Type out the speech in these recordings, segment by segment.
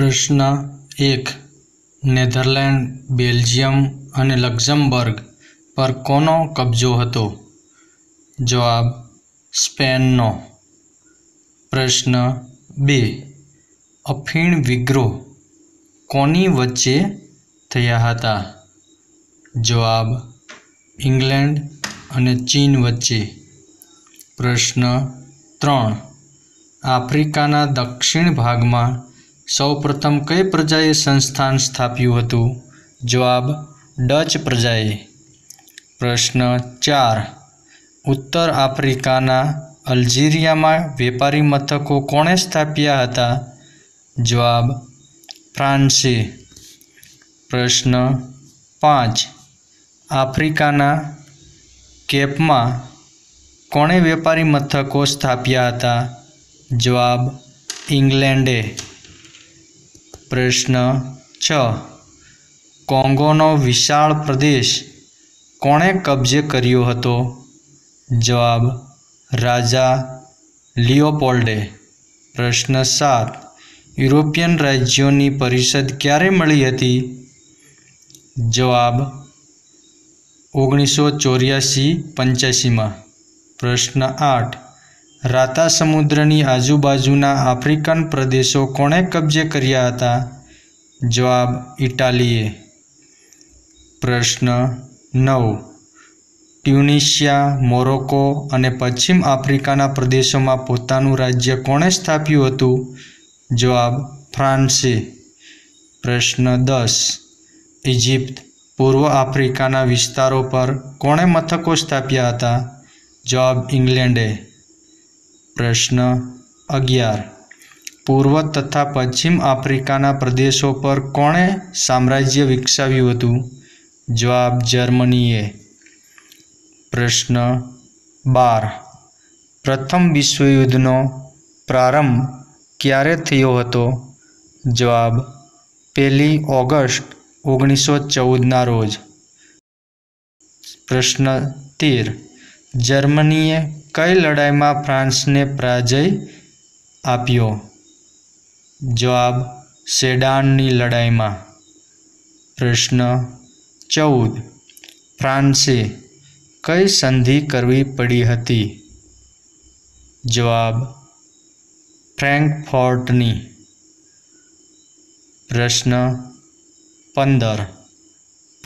પ્રશ્ન એક, Netherland, Belgium અને લક્ઝમબર્ગ પર કોનો કબજો હતો? જવાબ, સ્પેનનો. પ્રશ્ન બે, અફીણ વિગ્રોહ કોની વચ્ચે થયા હતા? જવાબ, ઇંગ્લેન્ડ અને ચીન વચ્ચે. પ્રશ્ન ત્રણ, આફ્રિકાના દક્ષિણ ભાગમાં સૌપ્રથમ કઈ પ્રજાએ સંસ્થાન સ્થાપ્યું હતું? જવાબ, ડચ પ્રજાએ. પ્રશ્ન ચાર. ઉત્તર આફ્રિકાના અલ્જીરિયામાં વેપારી મથકો કોણે સ્થાપ્યા હતા? જવાબ, ફ્રાન્સે. પ્રશ્ન પાંચ. આફ્રિકાના કેપમાં કોણે વેપારી મથકો સ્થાપ્યા હતા? જવાબ, ઇંગ્લેન્ડે. પ્રશ્ન છ. કોંગોનો વિશાળ પ્રદેશ કોણે કબજે કર્યો હતો? જવાબ, રાજા લિયોપોલ્ડે. પ્રશ્ન સાત. યુરોપિયન રાજ્યોની પરિષદ ક્યારે મળી હતી? જવાબ, ઓગણીસો ચોર્યાસી પંચ્યાસીમાં. પ્રશ્ન આઠ. રાતા સમુદ્રની આજુબાજુના આફ્રિકન પ્રદેશો કોણે કબજે કર્યા હતા? જવાબ ઇટાલીએ. પ્રશ્ન નવ. ટ્યુનિશિયા મોરોકો અને પશ્ચિમ આફ્રિકાના પ્રદેશોમાં પોતાનું રાજ્ય કોણે સ્થાપ્યું હતું? જવાબ ફ્રાન્સે. પ્રશ્ન દસ. ઇજિપ્ત, પૂર્વ આફ્રિકાના વિસ્તારો પર કોણે મથકો સ્થાપ્યા હતા? જવાબ ઇંગ્લેન્ડે. પ્રશ્ન અગિયાર. પૂર્વ તથા પશ્ચિમ આફ્રિકાના પ્રદેશો પર કોણે સામ્રાજ્ય વિકસાવ્યું હતું? જવાબ જર્મનીએ. પ્રશ્ન બાર. પ્રથમ વિશ્વયુદ્ધનો પ્રારંભ ક્યારે થયો હતો? જવાબ પહેલી ઓગસ્ટ, ઓગણીસો ચૌદના રોજ. પ્રશ્ન તેર. જર્મનીએ કઈ લડાઈમાં ફ્રાન્સને પરાજય આપ્યો? જવાબ, સેડાનની લડાઈમાં. પ્રશ્ન, ચૌદ. ફ્રાન્સે કઈ સંધિ કરવી પડી હતી? જવાબ, ફ્રેન્કફોર્ટની. પ્રશ્ન, પંદર.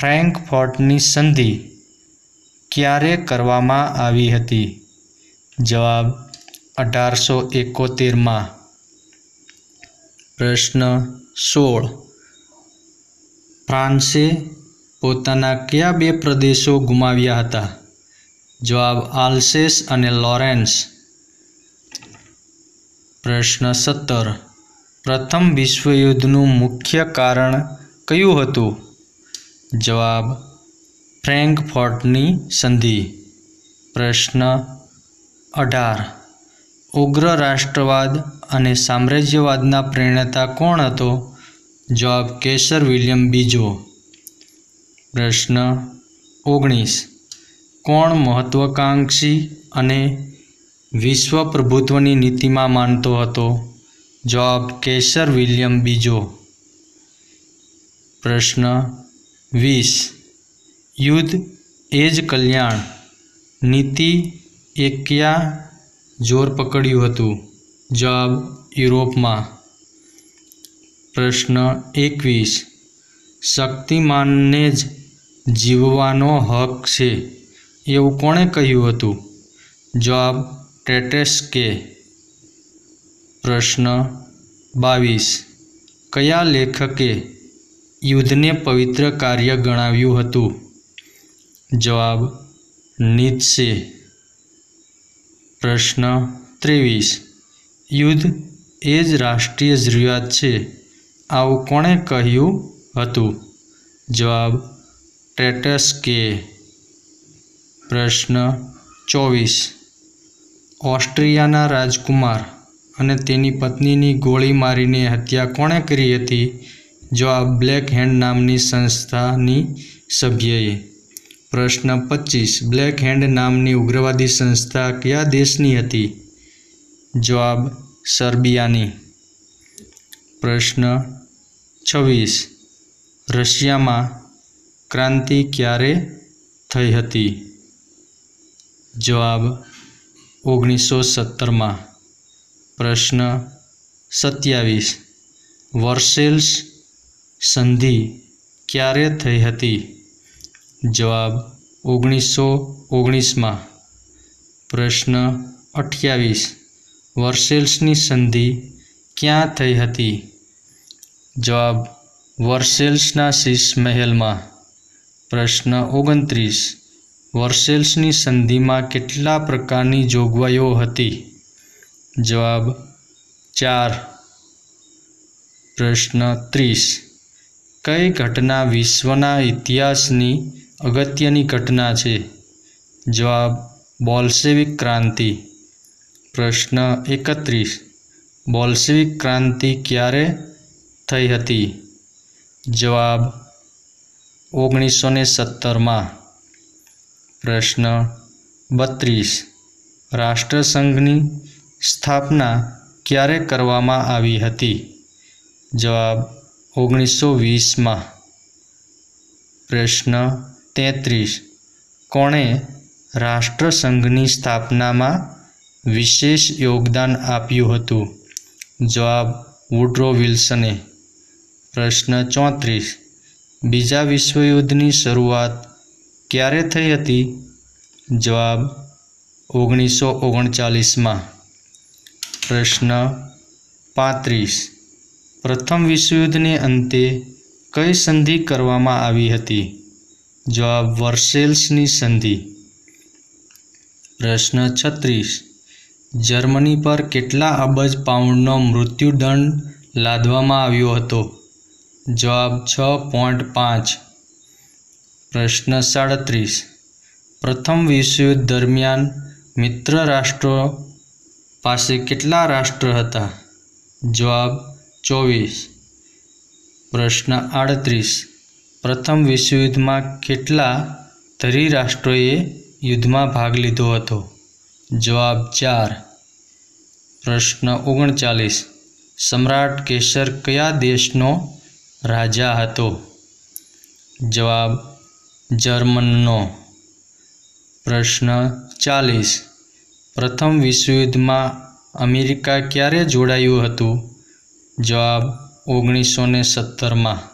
ફ્રેન્કફોર્ટની સંધિ ક્યારે કરવામાં આવી હતી? જવાબ અઢારસો એકોતેરમાં. પ્રશ્ન સોળ. ફ્રાન્સે પોતાના કયા બે પ્રદેશો ગુમાવ્યા હતા? જવાબ આલ્સેસ અને લોરેન્સ. પ્રશ્ન સત્તર. પ્રથમ વિશ્વયુદ્ધનું મુખ્ય કારણ કયું હતું? જવાબ ફ્રેન્કફોર્ટની સંધિ. પ્રશ્ન અઢાર. ઉગ્ર રાષ્ટ્રવાદ અને સામ્રાજ્યવાદના પ્રેરણાતા કોણ હતો? જવાબ કેસર વિલિયમ બીજો. પ્રશ્ન ઓગણીસ. કોણ મહત્વાકાંક્ષી અને વિશ્વ પ્રભુત્વની નીતિમાં માનતો હતો? જવાબ કેસર વિલિયમ બીજો. પ્રશ્ન વીસ. યુદ્ધ એ જ કલ્યાણ, નીતિ એ ક્યાં? જોર પકડ્યું હતું. જવાબ, યુરોપમાં. પ્રશ્ન એકવીસ. શક્તિમાનને જ જીવવાનો હક છે, એવું કોણે કહ્યું હતું? જવાબ, ટેટેસ્કે. પ્રશ્ન બાવીસ. કયા લેખકે યુદ્ધને પવિત્ર કાર્ય ગણાવ્યું હતું? જવાબ, નીત્સે. પ્રશ્ન ત્રેવીસ. યુદ્ધ એ જ રાષ્ટ્રીય જરૂરિયાત છે આવું કોણે કહ્યું હતું? જવાબ ટેટસ્કે પ્રશ્ન ચોવીસ. ઓસ્ટ્રિયાના રાજકુમાર અને તેની પત્નીની ગોળી મારીને હત્યા કોણે કરી હતી? જવાબ બ્લેક હેન્ડ નામની સંસ્થાની સભ્યએ. પ્રશ્ન પચીસ. બ્લેક હેન્ડ નામની ઉગ્રવાદી સંસ્થા કયા દેશની હતી? જવાબ, સર્બિયાની. પ્રશ્ન છવ્વીસ. રશિયામાં ક્રાંતિ ક્યારે થઈ હતી? જવાબ, ઓગણીસો સત્તરમાં. પ્રશ્ન સત્યાવીસ. વર્સેલ્સ સંધિ ક્યારે થઈ હતી? જવાબ ઓગણીસો ઓગણીસમાં. પ્રશ્ન અઠ્યાવીસ. વર્સેલ્સની સંધિ ક્યાં થઈ હતી? જવાબ વર્સેલ્સના શીશ મહેલમાં પ્રશ્ન ઓગણત્રીસ. વર્સેલ્સની સંધિમાં કેટલા પ્રકારની જોગવાઈઓ હતી? જવાબ ચાર. પ્રશ્ન ત્રીસ. કઈ ઘટના વિશ્વના ઇતિહાસની અગત્યની ઘટના છે. જવાબ, બોલ્શેવિક ક્રાંતિ. પ્રશ્ન એકત્રીસ. બોલ્શેવિક ક્રાંતિ ક્યારે થઈ હતી? જવાબ ઓગણીસો ને સત્તરમાં. પ્રશ્ન બત્રીસ. રાષ્ટ્રસંઘની સ્થાપના ક્યારે કરવામાં આવી હતી? જવાબ ઓગણીસો વીસમાં પ્રશ્ન તેત્રીસ. કોણે રાષ્ટ્રસંઘની સ્થાપનામાં વિશેષ યોગદાન આપ્યું હતું? જવાબ વુડ્રો વિલ્સને. પ્રશ્ન ચોત્રીસ. બીજા વિશ્વયુદ્ધની શરૂઆત ક્યારે થઈ હતી? જવાબ ઓગણીસો ઓગણચાલીસમાં. પ્રશ્ન પાંત્રીસ. પ્રથમ વિશ્વયુદ્ધને અંતે કઈ સંધિ કરવામાં આવી હતી? જવાબ વર્સેલ્સની સંધિ. પ્રશ્ન છત્રીસ. જર્મની પર કેટલા અબજ પાઉન્ડનો મૃત્યુદંડ લાદવામાં આવ્યો હતો? જવાબ છ પોઈન્ટ પાંચ. પ્રશ્ન સાડત્રીસ. પ્રથમ વિશ્વયુદ્ધ દરમિયાન મિત્ર રાષ્ટ્રો પાસે કેટલા રાષ્ટ્ર હતા? જવાબ ચોવીસ. પ્રશ્ન આડત્રીસ. પ્રથમ વિશ્વયુદ્ધમાં કેટલા ધરી રાષ્ટ્રોએ યુદ્ધમાં ભાગ લીધો હતો? જવાબ ચાર. પ્રશ્ન ઓગણચાલીસ. સમ્રાટ કેસર કયા દેશનો રાજા હતો? જવાબ જર્મનનો. પ્રશ્ન ચાલીસ. પ્રથમ વિશ્વયુદ્ધમાં અમેરિકા ક્યારે જોડાયું હતું? જવાબ ઓગણીસો ને સત્તરમાં.